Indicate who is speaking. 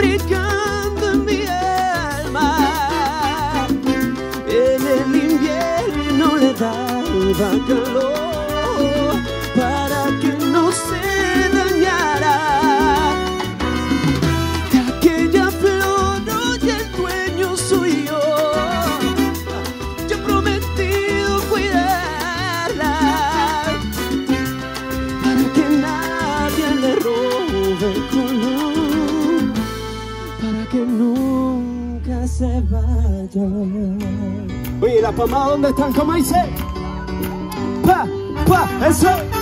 Speaker 1: brillando en mi alma. En el invierno le daba calor. Nunca se vaya. Oye, ¿la palma dónde están? ¿Cómo dice? Pa, pa, eso.